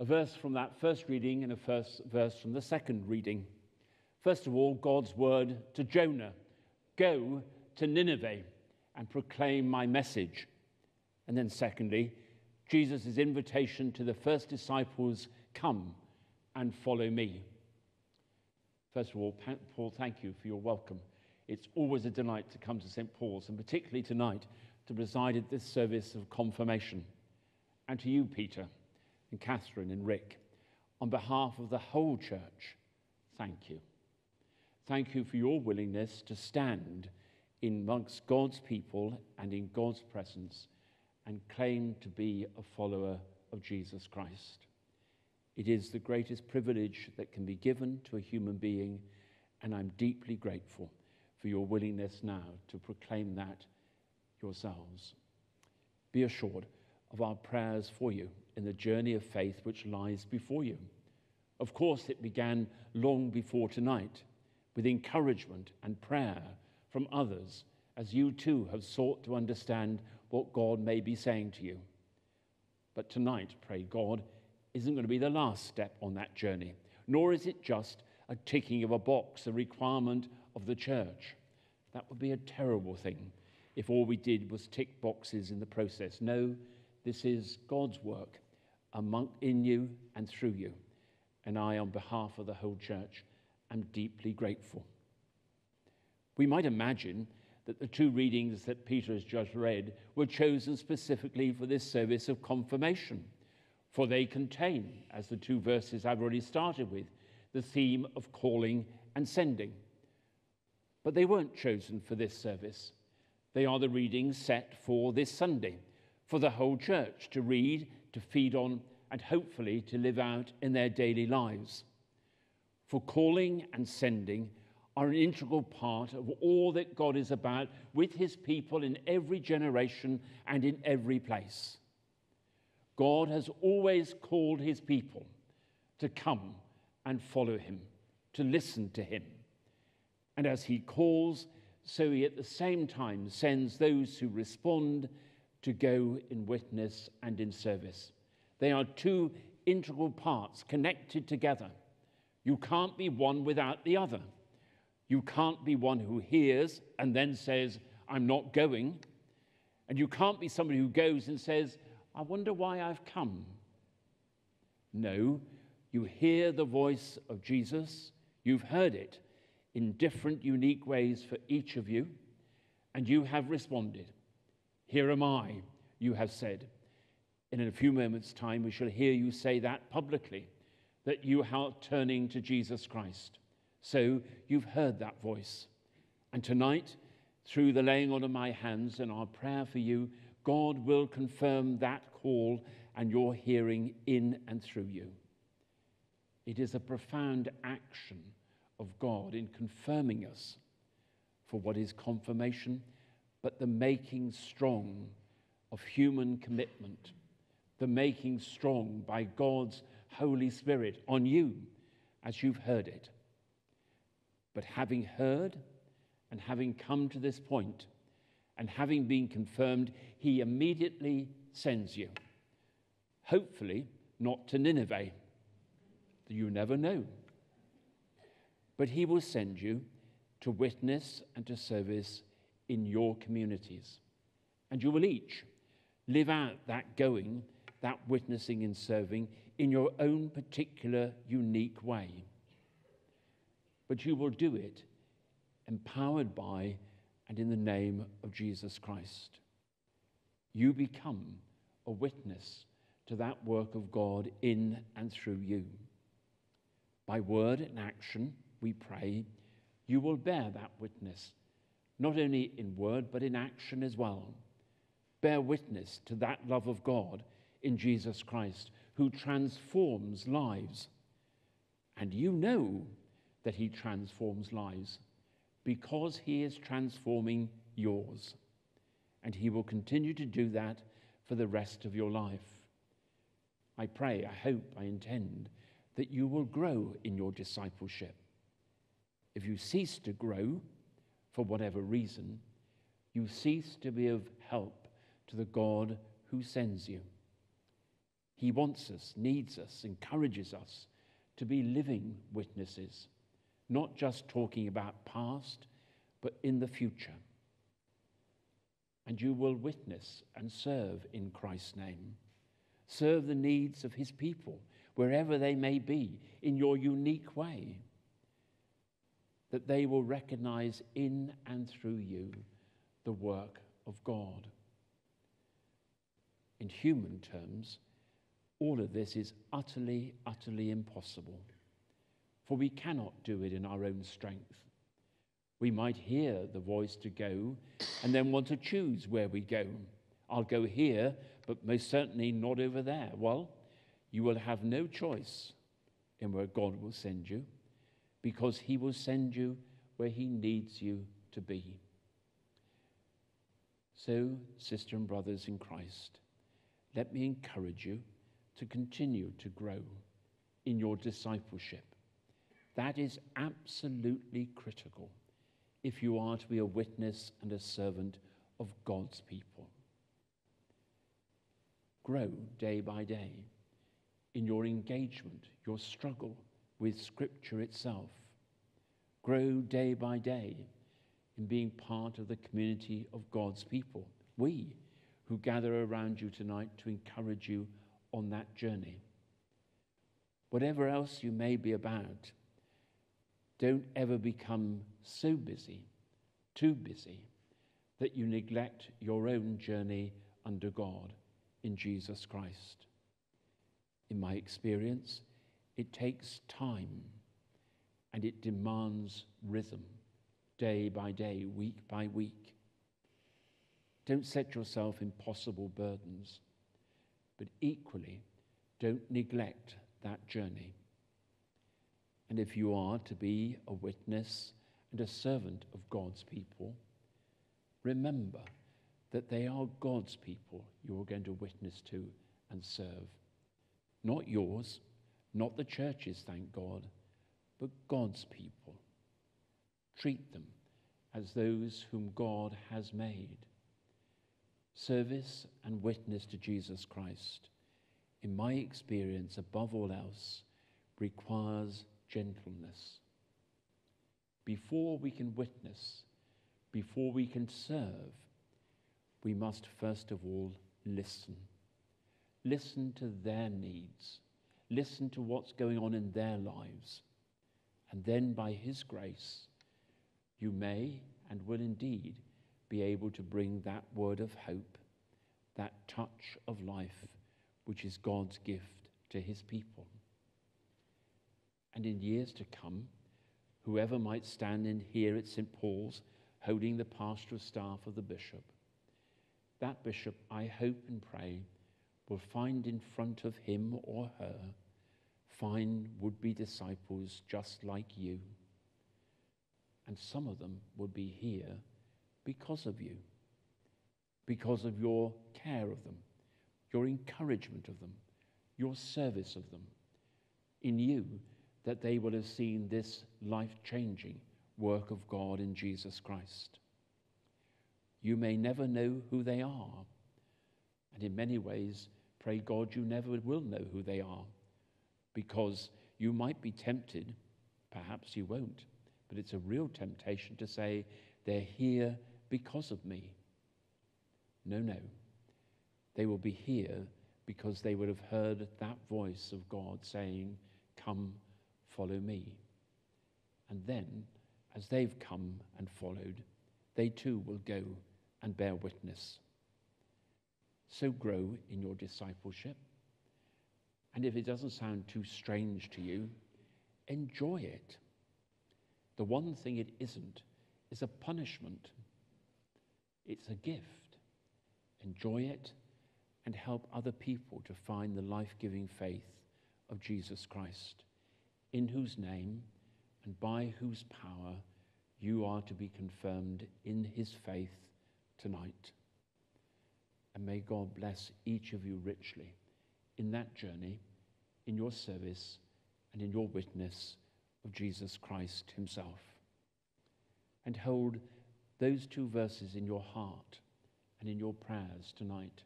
A verse from that first reading and a first verse from the second reading. First of all, God's word to Jonah Go to Nineveh and proclaim my message. And then, secondly, Jesus' invitation to the first disciples Come and follow me. First of all, Paul, thank you for your welcome. It's always a delight to come to St. Paul's, and particularly tonight to preside at this service of confirmation. And to you, Peter, and Catherine, and Rick, on behalf of the whole church, thank you. Thank you for your willingness to stand in amongst God's people and in God's presence and claim to be a follower of Jesus Christ. It is the greatest privilege that can be given to a human being, and I'm deeply grateful for your willingness now to proclaim that yourselves. Be assured of our prayers for you in the journey of faith which lies before you. Of course, it began long before tonight with encouragement and prayer from others as you too have sought to understand what God may be saying to you. But tonight, pray God, isn't going to be the last step on that journey, nor is it just a ticking of a box, a requirement of the church. That would be a terrible thing if all we did was tick boxes in the process. No, this is God's work among, in you and through you. And I, on behalf of the whole church, am deeply grateful. We might imagine that the two readings that Peter has just read were chosen specifically for this service of confirmation, for they contain, as the two verses I've already started with, the theme of calling and sending. But they weren't chosen for this service. They are the readings set for this Sunday, for the whole church to read, to feed on, and hopefully to live out in their daily lives for calling and sending are an integral part of all that God is about with his people in every generation and in every place. God has always called his people to come and follow him, to listen to him. And as he calls, so he at the same time sends those who respond to go in witness and in service. They are two integral parts connected together. You can't be one without the other. You can't be one who hears and then says, I'm not going. And you can't be somebody who goes and says, I wonder why I've come. No, you hear the voice of Jesus. You've heard it in different, unique ways for each of you, and you have responded. Here am I, you have said. And in a few moments' time, we shall hear you say that publicly that you are turning to Jesus Christ. So you've heard that voice. And tonight, through the laying on of my hands and our prayer for you, God will confirm that call and your hearing in and through you. It is a profound action of God in confirming us for what is confirmation, but the making strong of human commitment, the making strong by God's Holy Spirit on you as you've heard it. But having heard and having come to this point and having been confirmed, he immediately sends you. Hopefully, not to Nineveh. You never know. But he will send you to witness and to service in your communities. And you will each live out that going, that witnessing and serving in your own particular, unique way. But you will do it empowered by and in the name of Jesus Christ. You become a witness to that work of God in and through you. By word and action, we pray, you will bear that witness, not only in word, but in action as well. Bear witness to that love of God in Jesus Christ who transforms lives. And you know that he transforms lives because he is transforming yours. And he will continue to do that for the rest of your life. I pray, I hope, I intend that you will grow in your discipleship. If you cease to grow, for whatever reason, you cease to be of help to the God who sends you. He wants us, needs us, encourages us to be living witnesses, not just talking about past, but in the future. And you will witness and serve in Christ's name. Serve the needs of his people, wherever they may be, in your unique way. That they will recognize in and through you the work of God. In human terms, all of this is utterly, utterly impossible. For we cannot do it in our own strength. We might hear the voice to go and then want to choose where we go. I'll go here, but most certainly not over there. Well, you will have no choice in where God will send you because He will send you where He needs you to be. So, sister and brothers in Christ, let me encourage you to continue to grow in your discipleship. That is absolutely critical if you are to be a witness and a servant of God's people. Grow day by day in your engagement, your struggle with Scripture itself. Grow day by day in being part of the community of God's people. We who gather around you tonight to encourage you on that journey. Whatever else you may be about, don't ever become so busy, too busy, that you neglect your own journey under God in Jesus Christ. In my experience, it takes time and it demands rhythm, day by day, week by week. Don't set yourself impossible burdens but equally don't neglect that journey. And if you are to be a witness and a servant of God's people, remember that they are God's people you're going to witness to and serve. Not yours, not the churches, thank God, but God's people. Treat them as those whom God has made service and witness to Jesus Christ, in my experience, above all else, requires gentleness. Before we can witness, before we can serve, we must first of all listen. Listen to their needs. Listen to what's going on in their lives. And then, by His grace, you may and will indeed be able to bring that word of hope, that touch of life, which is God's gift to his people. And in years to come, whoever might stand in here at St. Paul's holding the pastoral staff of the bishop, that bishop, I hope and pray, will find in front of him or her fine would be disciples just like you. And some of them will be here because of you, because of your care of them, your encouragement of them, your service of them. In you, that they will have seen this life changing work of God in Jesus Christ. You may never know who they are, and in many ways, pray God you never will know who they are, because you might be tempted, perhaps you won't, but it's a real temptation to say, they're here because of me. No, no. They will be here because they would have heard that voice of God saying, Come, follow me. And then, as they've come and followed, they too will go and bear witness. So grow in your discipleship. And if it doesn't sound too strange to you, enjoy it. The one thing it isn't is a punishment. It's a gift. Enjoy it and help other people to find the life giving faith of Jesus Christ, in whose name and by whose power you are to be confirmed in his faith tonight. And may God bless each of you richly in that journey, in your service, and in your witness of Jesus Christ himself. And hold those two verses in your heart and in your prayers tonight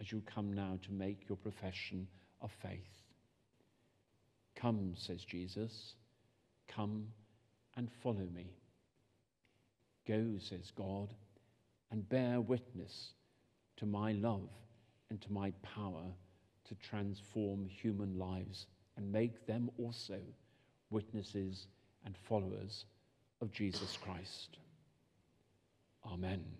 as you come now to make your profession of faith. Come, says Jesus, come and follow me. Go, says God, and bear witness to my love and to my power to transform human lives and make them also witnesses and followers of Jesus Christ. Amen.